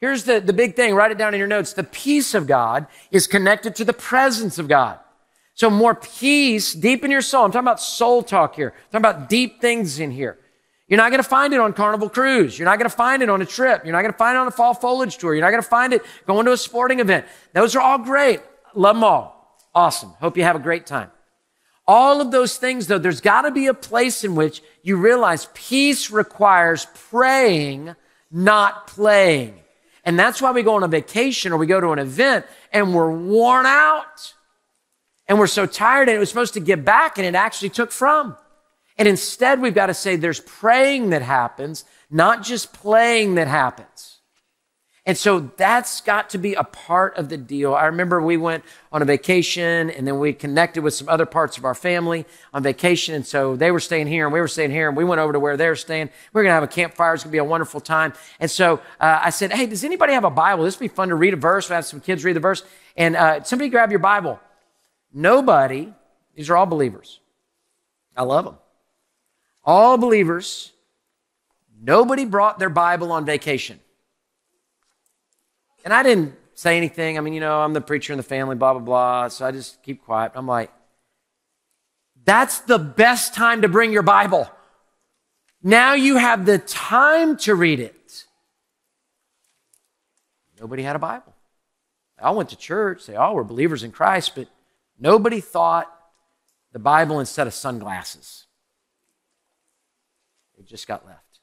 Here's the, the big thing. Write it down in your notes. The peace of God is connected to the presence of God. So more peace deep in your soul. I'm talking about soul talk here. I'm talking about deep things in here. You're not going to find it on Carnival Cruise. You're not going to find it on a trip. You're not going to find it on a fall foliage tour. You're not going to find it going to a sporting event. Those are all great. Love them all. Awesome. Hope you have a great time. All of those things, though, there's got to be a place in which you realize peace requires praying, not playing. And that's why we go on a vacation or we go to an event and we're worn out and we're so tired and it was supposed to give back and it actually took from. And instead, we've got to say there's praying that happens, not just playing that happens. And so that's got to be a part of the deal. I remember we went on a vacation and then we connected with some other parts of our family on vacation. And so they were staying here and we were staying here and we went over to where they're staying. We are going to have a campfire. It's going to be a wonderful time. And so uh, I said, Hey, does anybody have a Bible? This would be fun to read a verse. We have some kids read the verse. And uh, somebody grab your Bible. Nobody, these are all believers. I love them. All believers. Nobody brought their Bible on vacation. And I didn't say anything. I mean, you know, I'm the preacher in the family, blah, blah, blah. So I just keep quiet. I'm like, that's the best time to bring your Bible. Now you have the time to read it. Nobody had a Bible. They all went to church. They all were believers in Christ, but nobody thought the Bible instead of sunglasses. It just got left.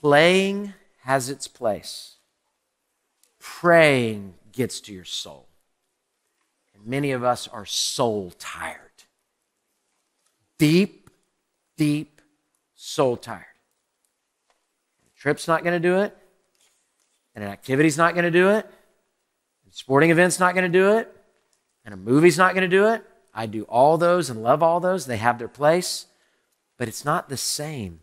Playing has its place praying gets to your soul. And many of us are soul tired. Deep, deep soul tired. A trip's not going to do it, and an activity's not going to do it, and sporting event's not going to do it, and a movie's not going to do it. I do all those and love all those. They have their place, but it's not the same.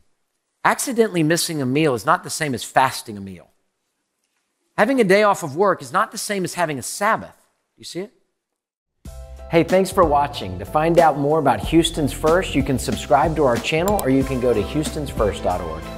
Accidentally missing a meal is not the same as fasting a meal. Having a day off of work is not the same as having a Sabbath. Do you see it? Hey, thanks for watching. To find out more about Houston's First, you can subscribe to our channel or you can go to houstonsfirst.org.